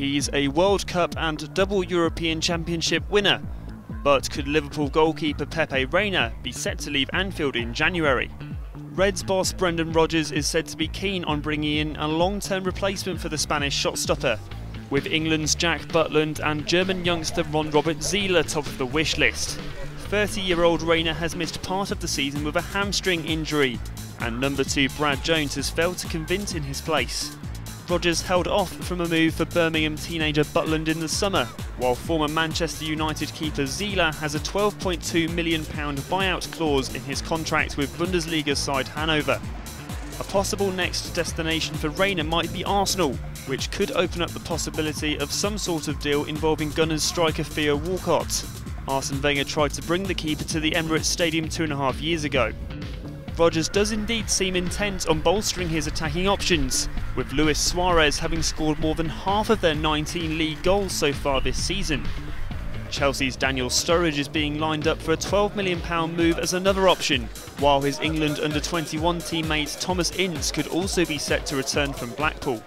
He's a World Cup and double European Championship winner. But could Liverpool goalkeeper Pepe Reina be set to leave Anfield in January? Reds boss Brendan Rodgers is said to be keen on bringing in a long term replacement for the Spanish shot stopper, with England's Jack Butland and German youngster Ron Robert Zieler top of the wish list. 30 year old Reina has missed part of the season with a hamstring injury, and number two Brad Jones has failed to convince in his place. Rodgers held off from a move for Birmingham teenager Butland in the summer, while former Manchester United keeper Zieler has a £12.2 million buyout clause in his contract with Bundesliga side Hanover. A possible next destination for Reina might be Arsenal, which could open up the possibility of some sort of deal involving Gunners striker Theo Walcott. Arsene Wenger tried to bring the keeper to the Emirates Stadium two and a half years ago. Rodgers does indeed seem intent on bolstering his attacking options, with Luis Suarez having scored more than half of their 19 league goals so far this season. Chelsea's Daniel Sturridge is being lined up for a £12 million move as another option, while his England under 21 teammate Thomas Ince could also be set to return from Blackpool.